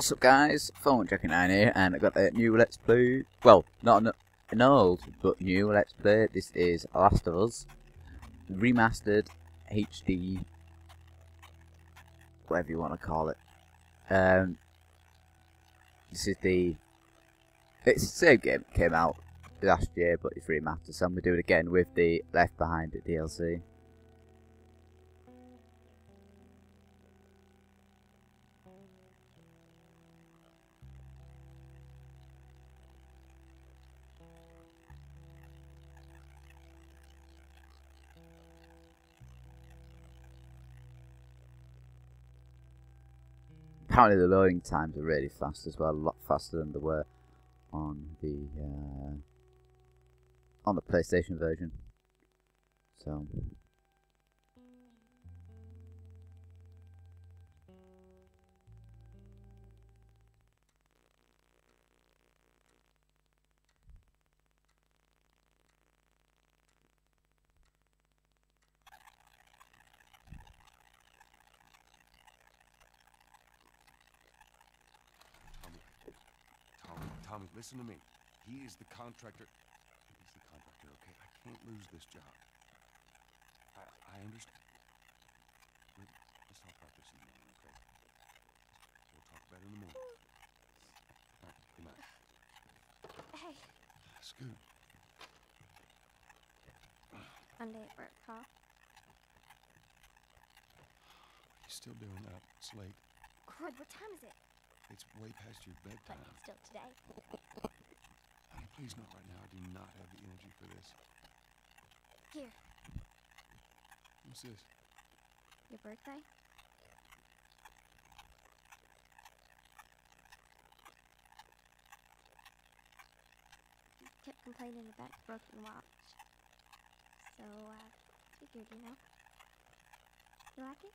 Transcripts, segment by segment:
What's up guys, Fonejacker 9 here, and I've got a new Let's Play, well, not an, an old, but new Let's Play. This is Last of Us, remastered, HD, whatever you want to call it. Um, this is the, it's the same game, that came out last year, but it's remastered, so I'm going to do it again with the Left Behind DLC. Apparently the loading times are really fast as well, a lot faster than they were on the uh, on the PlayStation version. So Tommy, listen to me. He is the contractor. He's the contractor, okay? I can't lose this job. I, I understand. Wait, Let's talk about this in the morning, okay? We'll talk about it in the morning. All right, good night. Hey, Scoot, Monday at work, huh? He's still doing that. It's late. Cord, what time is it? It's way past your But bedtime. it's still today. Honey, please not right now. I do not have the energy for this. Here, What's this? your birthday? You kept complaining about your broken watch. So, uh, figured, you know. You like it?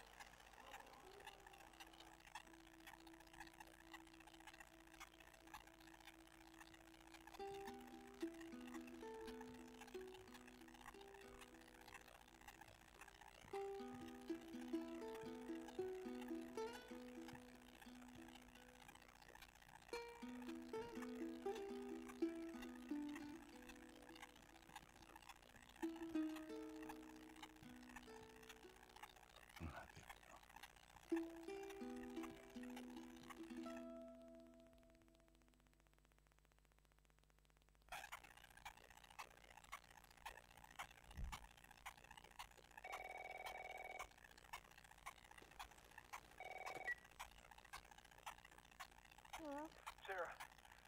Hello? Sarah,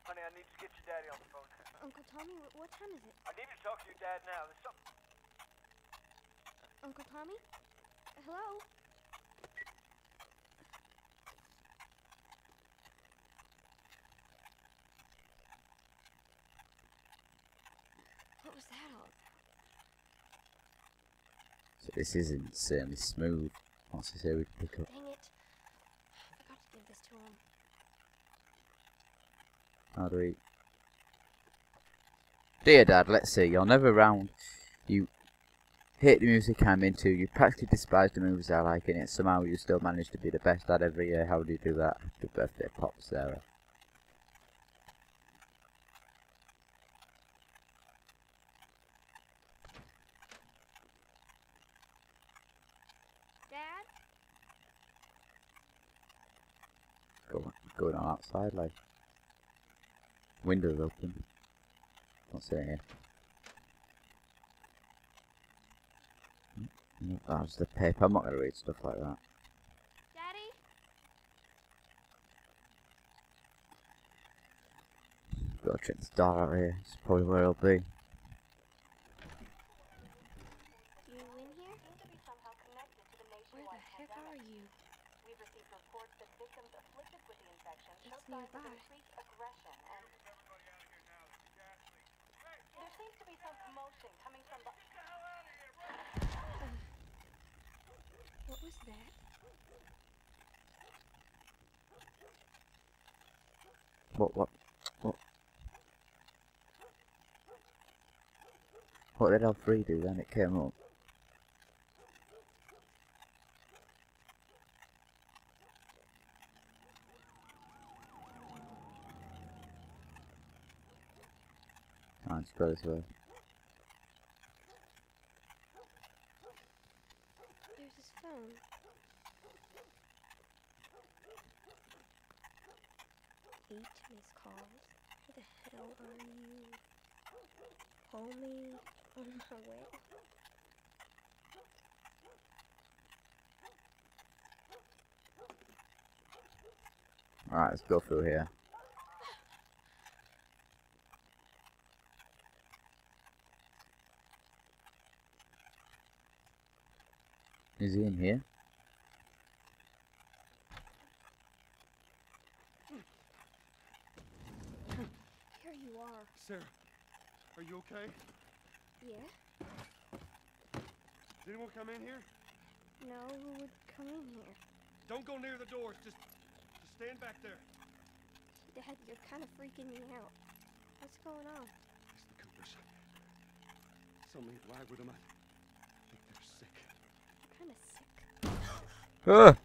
honey, I need to get your daddy on the phone. Uncle Tommy, what time is it? I need to talk to your dad now. There's something. Uncle Tommy? Hello? What was that all so this is insanely smooth. What's this here we pick up? Dang it. I forgot to give this to him. How do we? Dear Dad, let's see. You're never around. You hate the music I'm into. You practically despise the movies I like, and yet somehow you still manage to be the best dad every year. How do you do that? Happy birthday, Pop Sarah. Dad? Go, going on outside, like windows open. What's in here? Mm, That's the paper. I'm not gonna read stuff like that. Daddy? Gotta check this door out here. It's probably where it'll be. You in here? seem to be somehow connected to the Where the nationwide heck are pandemic. you? We've received reports that victims afflicted with the infection show It's nearby. There seems to be some commotion coming from the... Uh, what was that? What, what, what? What did L3 do then? It came up. Oh, this way. There's his phone. Eight missed calls. Where the hell are you? Homie, on my way. Alright, let's go through here. Is he in here? Here you are. Sarah, are you okay? Yeah? Did anyone come in here? No, who would come in here? Don't go near the doors. Just, just stand back there. Dad, you're kind of freaking me out. What's going on? It's the Coopers. Something ain't right with them. I think they're sick. I'm kind of sick. Ah!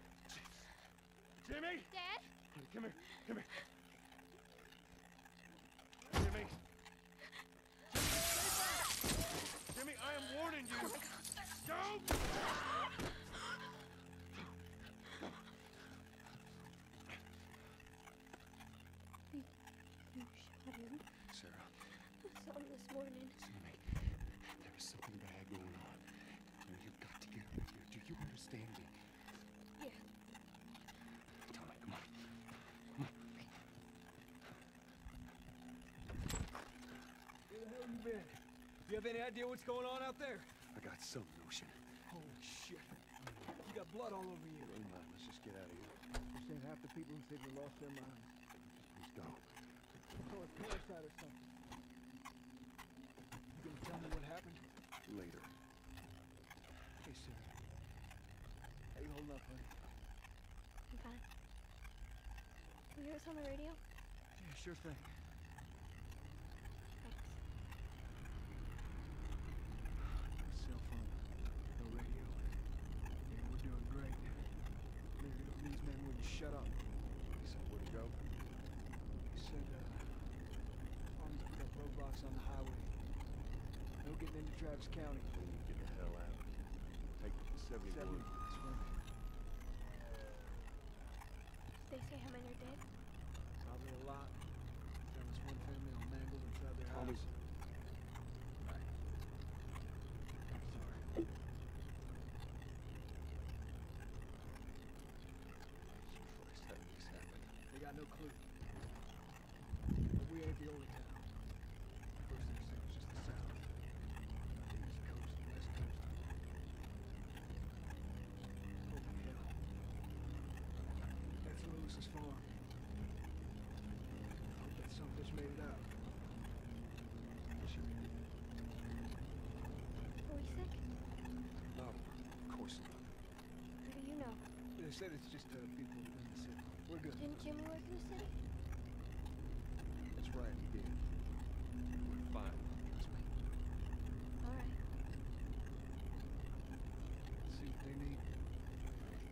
You been? You have any idea what's going on out there? I got some notion. Holy shit. You got blood all over you. Never mind, let's just get out of here. You're saying half the people in the city lost their minds. Let's go. So it's parasite or something. You gonna tell me what happened? Later. Hey, Sarah. How you holding up, honey? I'm fine. Can you hear us on the radio? Yeah, sure thing. Thanks. No cell phone. No radio. Yeah, we're doing great. Maybe these men wouldn't shut up. He said, where'd he go? He said, uh, Army put up roadblocks on the highway. No getting into Travis County. We need to get the hell out. Take the 71. Seventy. They say how many are dead? Probably a lot. Found this one family all mangled inside their house. Tommy's. Sorry. Christ, how did this happen? They got no clue. But we ain't the only town. First they said it was just the south. East coast, west coast. Holy hell. That's Lewis's farm. Hope that some made it out. Sure. Are we sick? No, of course not. How do you know? They said it's just uh, people in the city. We're good. Didn't Jimmy work in the city? That's right, he did. We're fine. Trust me. Alright. See what they need.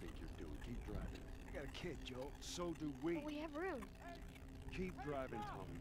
Think you're doing? Keep driving. I got a kid, Joel. So do we. But we have room. Keep driving, Tommy.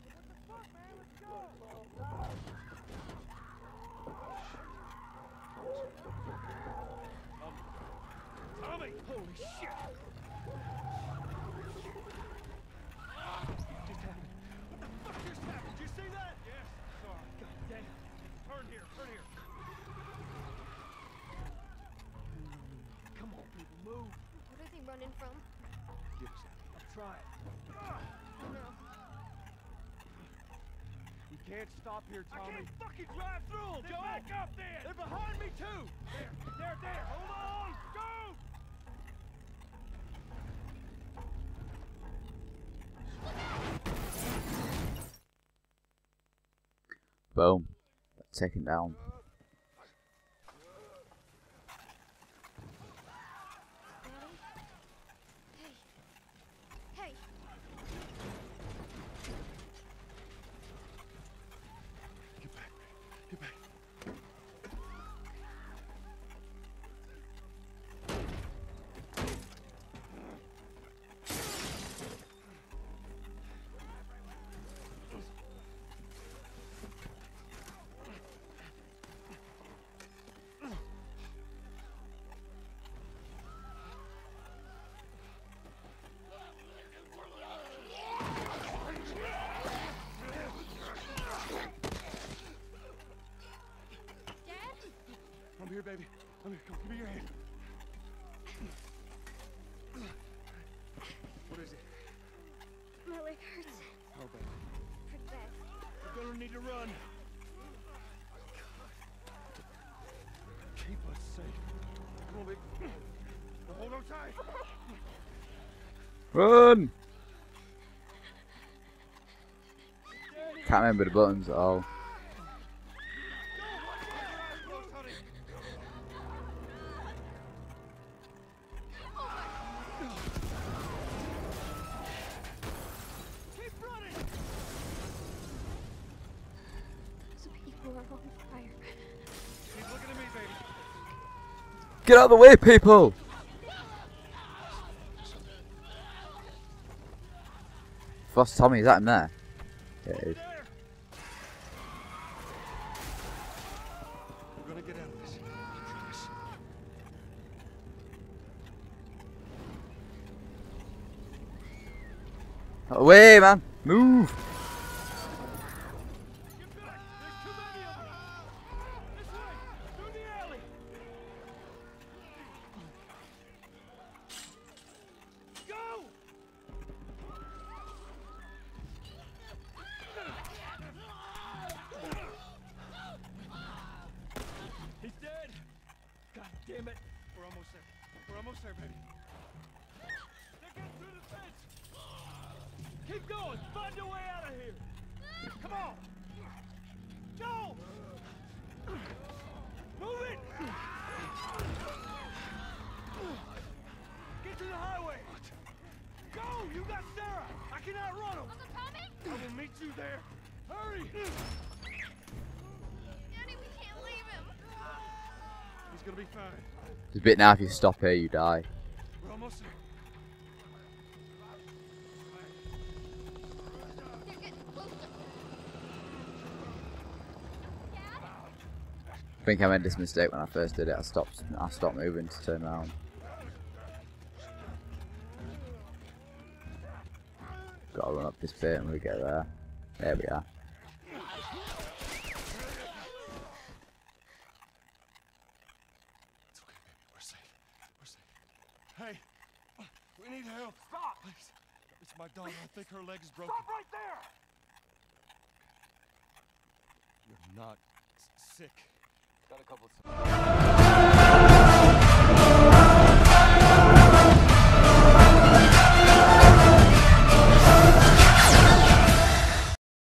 Tommy! Holy shit! Just happened. What the fuck just happened? Did you see that? Yes, sorry. God damn. Turn here, turn here. Come on, people, move. running from? Get us out. I'm trying. Oh can't stop here, Tommy. I can't fucking drive through them, Joe! back up there! They're behind me too! There, there, there! Hold on! Go! Boom. Taken down. Run! Can't remember the buttons at all. Get out of the way, people! Frost Tommy, is that him there? Yeah, it is. Away, man! Move! Keep going! Find a way out of here! Come on! Go! Move it! Get to the highway! Go! You got Sarah! I can outrun them! Uncle Tommy? I will meet you there! Hurry! Daddy, we can't leave him. He's gonna be fine. There's a bit now if you stop here, you die. We're almost there. They're getting closer. Dad? I think I made this mistake when I first did it. I stopped. I stopped moving to turn around. Gotta run up this bit and we get there. There we are. It's okay, baby. We're safe. We're safe. Hey, we need help. Stop! Please. It's my daughter. I think her leg is broken. Stop right there! You're not sick. Got a couple.